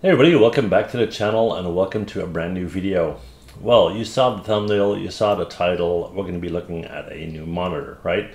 Hey everybody, welcome back to the channel and welcome to a brand new video. Well, you saw the thumbnail, you saw the title, we're going to be looking at a new monitor, right?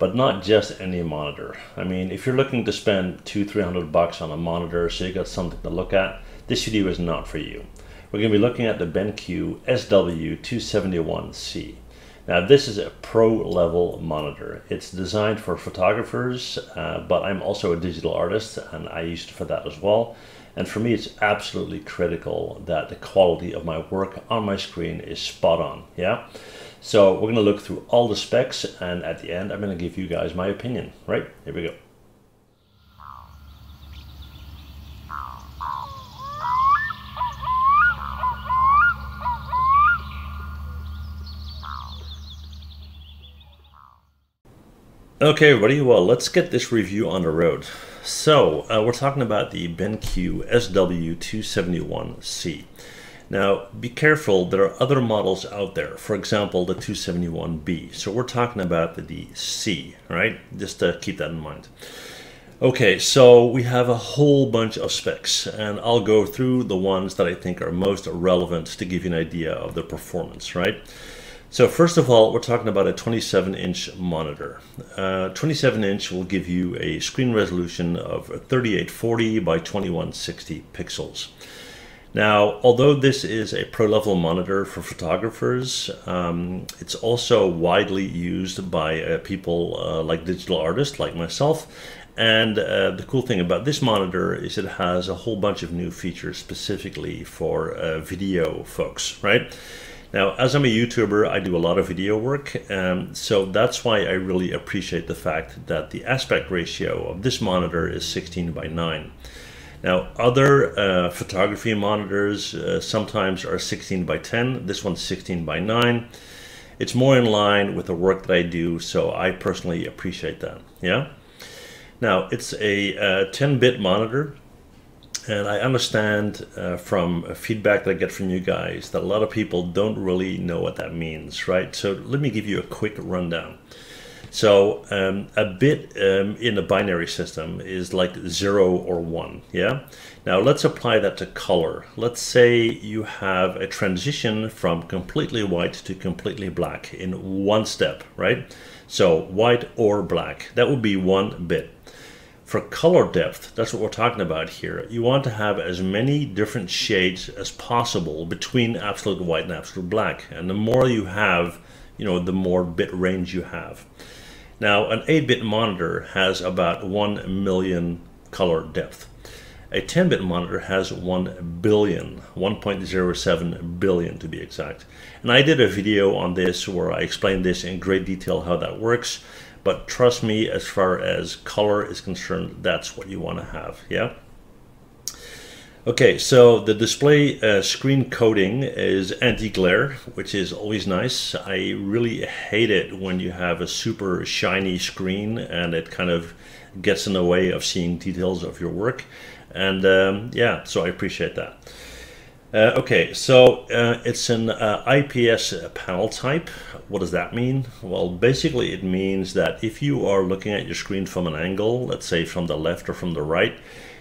But not just any monitor. I mean, if you're looking to spend two, three hundred bucks on a monitor so you got something to look at, this video is not for you. We're going to be looking at the BenQ SW271C. Now this is a pro level monitor. It's designed for photographers, uh, but I'm also a digital artist and I use it for that as well. And for me, it's absolutely critical that the quality of my work on my screen is spot on. Yeah. So we're going to look through all the specs and at the end, I'm going to give you guys my opinion, right? Here we go. Okay, everybody, well, let's get this review on the road. So, uh, we're talking about the BenQ SW271C. Now, be careful, there are other models out there, for example, the 271B. So we're talking about the C, right? Just to keep that in mind. Okay, so we have a whole bunch of specs, and I'll go through the ones that I think are most relevant to give you an idea of the performance, right? So first of all, we're talking about a 27 inch monitor. Uh, 27 inch will give you a screen resolution of 3840 by 2160 pixels. Now, although this is a pro level monitor for photographers, um, it's also widely used by uh, people uh, like digital artists like myself. And uh, the cool thing about this monitor is it has a whole bunch of new features specifically for uh, video folks, right? Now, as I'm a YouTuber, I do a lot of video work, um, so that's why I really appreciate the fact that the aspect ratio of this monitor is 16 by 9. Now, other uh, photography monitors uh, sometimes are 16 by 10. This one's 16 by 9. It's more in line with the work that I do, so I personally appreciate that. Yeah. Now, it's a 10-bit uh, monitor, and I understand uh, from feedback that I get from you guys that a lot of people don't really know what that means, right? So let me give you a quick rundown. So um, a bit um, in a binary system is like zero or one, yeah? Now let's apply that to color. Let's say you have a transition from completely white to completely black in one step, right? So white or black, that would be one bit. For color depth, that's what we're talking about here. You want to have as many different shades as possible between absolute white and absolute black. And the more you have, you know, the more bit range you have. Now, an 8-bit monitor has about 1 million color depth. A 10-bit monitor has 1 billion, 1.07 billion to be exact. And I did a video on this where I explained this in great detail how that works. But trust me, as far as color is concerned, that's what you want to have, yeah? Okay, so the display uh, screen coating is anti-glare, which is always nice. I really hate it when you have a super shiny screen and it kind of gets in the way of seeing details of your work. And um, yeah, so I appreciate that. Uh, okay, so uh, it's an uh, IPS panel type. What does that mean? Well, basically it means that if you are looking at your screen from an angle, let's say from the left or from the right,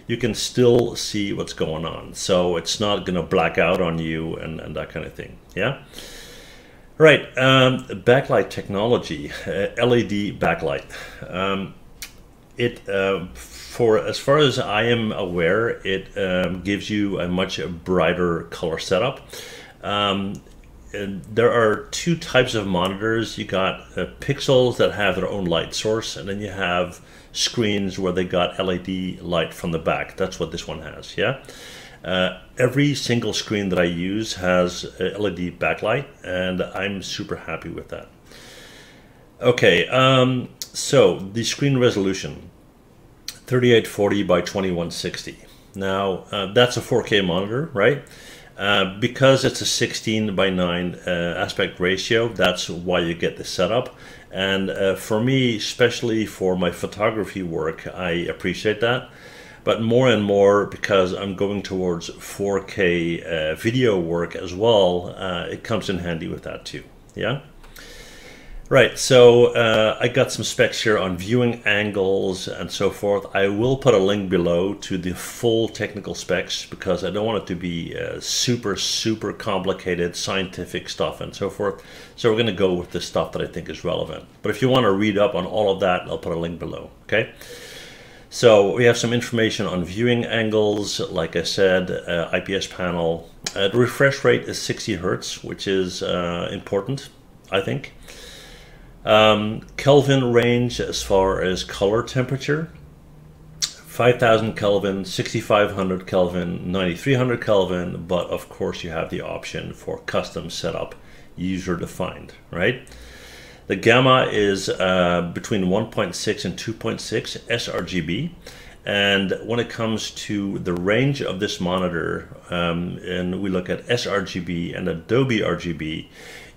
you can still see what's going on. So it's not going to black out on you and, and that kind of thing. Yeah? Right, um, backlight technology, uh, LED backlight. Um, it uh, for as far as I am aware, it um, gives you a much brighter color setup. Um, there are two types of monitors. You got uh, pixels that have their own light source, and then you have screens where they got LED light from the back. That's what this one has. Yeah. Uh, every single screen that I use has LED backlight, and I'm super happy with that. Okay, um, so the screen resolution. 3840 by 2160. Now, uh, that's a 4K monitor, right? Uh, because it's a 16 by 9 uh, aspect ratio, that's why you get this setup. And uh, for me, especially for my photography work, I appreciate that. But more and more, because I'm going towards 4K uh, video work as well, uh, it comes in handy with that too. Yeah? Right, so uh, I got some specs here on viewing angles and so forth. I will put a link below to the full technical specs because I don't want it to be uh, super, super complicated scientific stuff and so forth. So we're going to go with the stuff that I think is relevant. But if you want to read up on all of that, I'll put a link below, okay? So we have some information on viewing angles, like I said, uh, IPS panel. Uh, the refresh rate is 60 hertz, which is uh, important, I think. Um, Kelvin range as far as color temperature 5000 Kelvin, 6500 Kelvin, 9300 Kelvin, but of course you have the option for custom setup, user defined, right? The gamma is uh, between 1.6 and 2.6 sRGB. And when it comes to the range of this monitor, um, and we look at sRGB and Adobe RGB,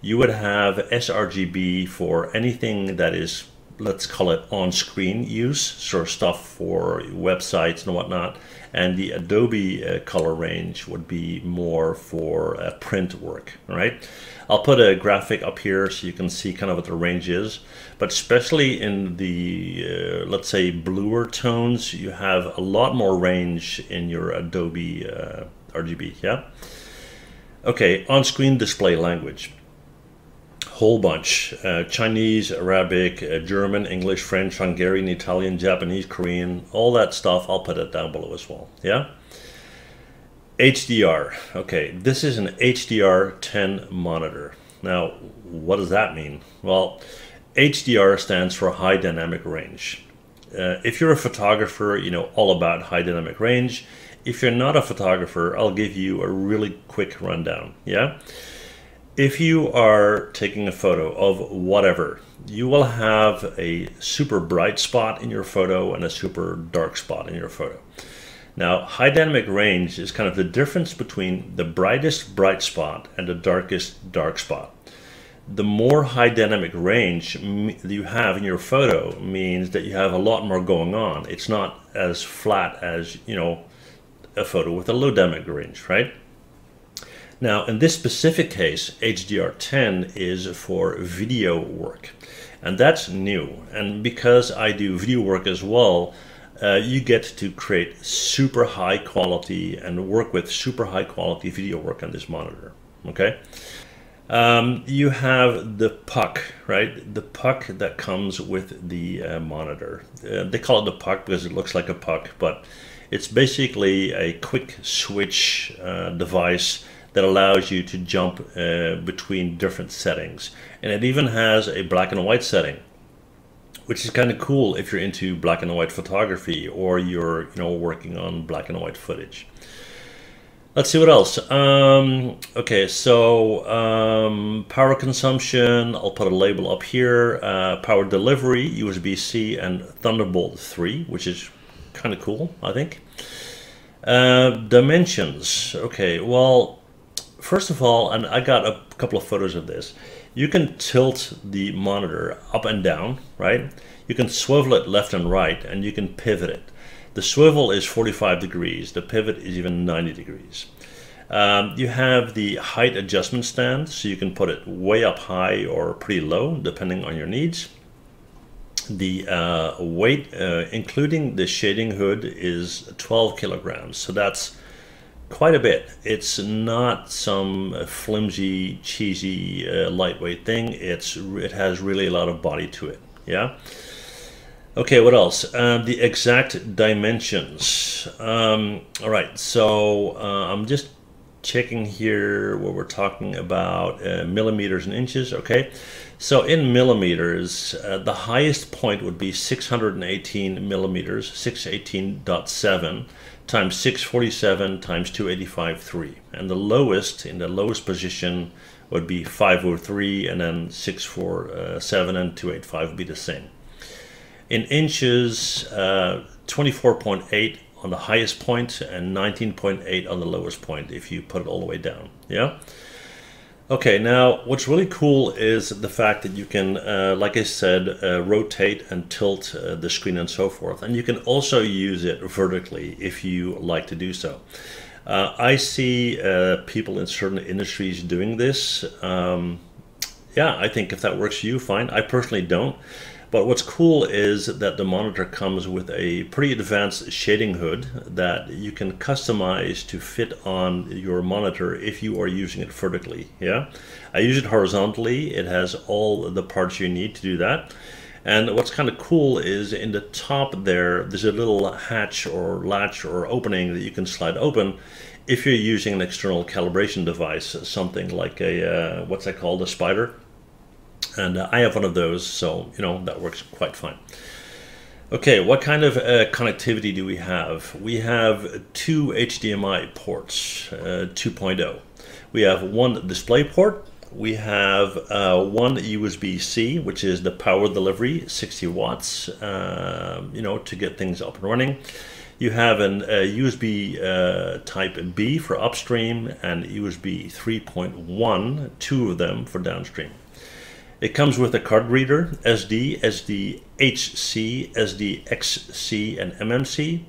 you would have sRGB for anything that is, let's call it on-screen use, sort of stuff for websites and whatnot. And the Adobe uh, color range would be more for uh, print work, right? I'll put a graphic up here so you can see kind of what the range is. But especially in the, uh, let's say, bluer tones, you have a lot more range in your Adobe uh, RGB, yeah? Okay, on-screen display language whole bunch uh, Chinese, Arabic, uh, German, English, French, Hungarian, Italian, Japanese, Korean, all that stuff. I'll put it down below as well. Yeah. HDR. Okay, this is an HDR 10 monitor. Now, what does that mean? Well, HDR stands for high dynamic range. Uh, if you're a photographer, you know all about high dynamic range. If you're not a photographer, I'll give you a really quick rundown. Yeah if you are taking a photo of whatever, you will have a super bright spot in your photo and a super dark spot in your photo. Now, high dynamic range is kind of the difference between the brightest bright spot and the darkest dark spot. The more high dynamic range you have in your photo means that you have a lot more going on. It's not as flat as, you know, a photo with a low dynamic range, right? Now, in this specific case, HDR10 is for video work, and that's new. And because I do video work as well, uh, you get to create super high quality and work with super high quality video work on this monitor. Okay. Um, you have the puck, right? The puck that comes with the uh, monitor. Uh, they call it the puck because it looks like a puck, but it's basically a quick switch uh, device that allows you to jump uh, between different settings. And it even has a black and white setting, which is kind of cool if you're into black and white photography or you're you know working on black and white footage. Let's see what else. Um, okay, so um, power consumption, I'll put a label up here. Uh, power delivery, USB-C and Thunderbolt 3, which is kind of cool, I think. Uh, dimensions, okay, well, first of all, and I got a couple of photos of this, you can tilt the monitor up and down, right? You can swivel it left and right, and you can pivot it. The swivel is 45 degrees, the pivot is even 90 degrees. Um, you have the height adjustment stand, so you can put it way up high or pretty low, depending on your needs. The uh, weight, uh, including the shading hood, is 12 kilograms, so that's quite a bit. It's not some flimsy, cheesy, uh, lightweight thing. It's it has really a lot of body to it. Yeah. Okay, what else? Um, the exact dimensions. Um, all right, so uh, I'm just checking here what we're talking about uh, millimeters and inches. Okay, so in millimeters, uh, the highest point would be 618 millimeters, 618.7 times 647 times 285.3. And the lowest, in the lowest position, would be 503, and then 647 and 285 would be the same. In inches, uh, 24.8 on the highest point and 19.8 on the lowest point if you put it all the way down. Yeah. Okay, now what's really cool is the fact that you can, uh, like I said, uh, rotate and tilt uh, the screen and so forth. And you can also use it vertically if you like to do so. Uh, I see uh, people in certain industries doing this. Um, yeah, I think if that works for you, fine. I personally don't. But what's cool is that the monitor comes with a pretty advanced shading hood that you can customize to fit on your monitor if you are using it vertically. Yeah, I use it horizontally. It has all the parts you need to do that. And what's kind of cool is in the top there, there's a little hatch or latch or opening that you can slide open if you're using an external calibration device, something like a, uh, what's that called, a Spyder and uh, I have one of those, so you know that works quite fine. Okay, what kind of uh, connectivity do we have? We have two HDMI ports, uh, 2.0. We have one display port. We have uh, one USB-C, which is the power delivery, 60 watts, um, you know, to get things up and running. You have an USB uh, Type B for upstream and USB 3.1, two of them for downstream. It comes with a card reader, SD, SDHC, SDXC, and MMC.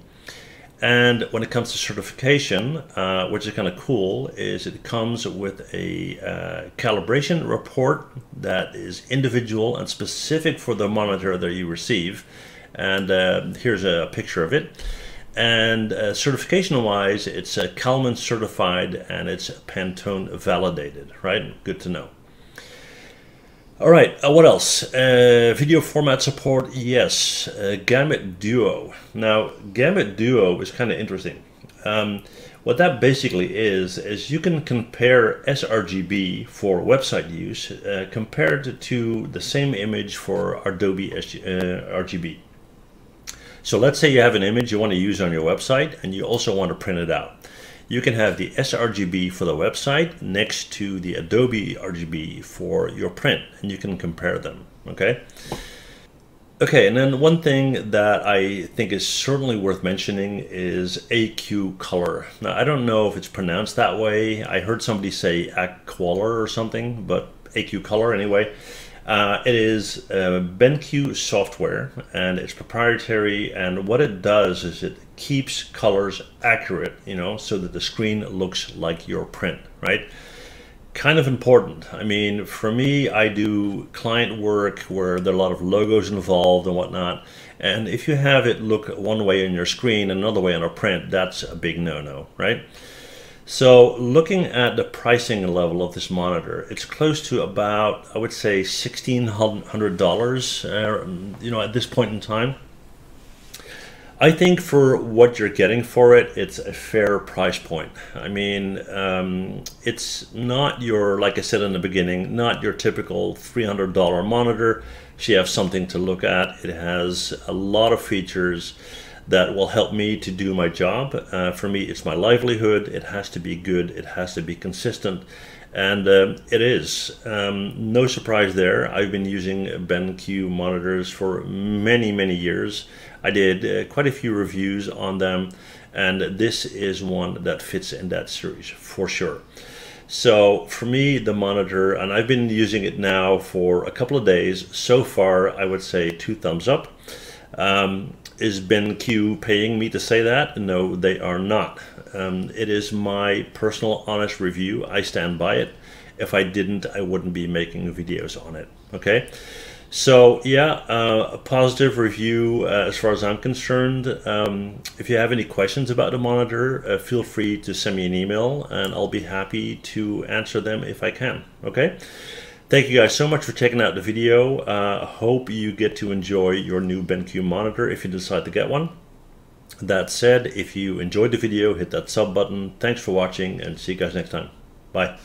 And when it comes to certification, uh, which is kind of cool, is it comes with a uh, calibration report that is individual and specific for the monitor that you receive. And uh, here's a picture of it. And uh, certification-wise, it's uh, Calman certified and it's Pantone validated, right? Good to know. All right, uh, what else? Uh, video format support, yes. Uh, Gamut Duo. Now, Gamut Duo is kind of interesting. Um, what that basically is, is you can compare sRGB for website use uh, compared to the same image for Adobe RGB. Uh, so let's say you have an image you want to use on your website and you also want to print it out you can have the sRGB for the website next to the Adobe RGB for your print, and you can compare them, okay? Okay, and then one thing that I think is certainly worth mentioning is AQ color. Now, I don't know if it's pronounced that way. I heard somebody say Aqualer or something, but AQ color anyway. Uh, it is uh, BenQ software and it's proprietary. And what it does is it keeps colors accurate, you know, so that the screen looks like your print, right? Kind of important. I mean, for me, I do client work where there are a lot of logos involved and whatnot. And if you have it look one way on your screen, another way on a print, that's a big no-no, right? So looking at the pricing level of this monitor, it's close to about, I would say, $1,600, uh, you know, at this point in time. I think for what you're getting for it, it's a fair price point. I mean, um, it's not your, like I said in the beginning, not your typical $300 monitor. So you have something to look at. It has a lot of features that will help me to do my job. Uh, for me, it's my livelihood. It has to be good. It has to be consistent. And uh, it is. Um, no surprise there. I've been using BenQ monitors for many, many years. I did uh, quite a few reviews on them, and this is one that fits in that series for sure. So for me, the monitor, and I've been using it now for a couple of days. So far, I would say two thumbs up. Um, is BenQ paying me to say that? No, they are not. Um, it is my personal honest review. I stand by it. If I didn't, I wouldn't be making videos on it. Okay? So, yeah, uh, a positive review uh, as far as I'm concerned. Um, if you have any questions about the monitor, uh, feel free to send me an email and I'll be happy to answer them if I can. Okay? Thank you guys so much for checking out the video. Uh, hope you get to enjoy your new BenQ monitor if you decide to get one. That said, if you enjoyed the video, hit that sub button. Thanks for watching and see you guys next time. Bye.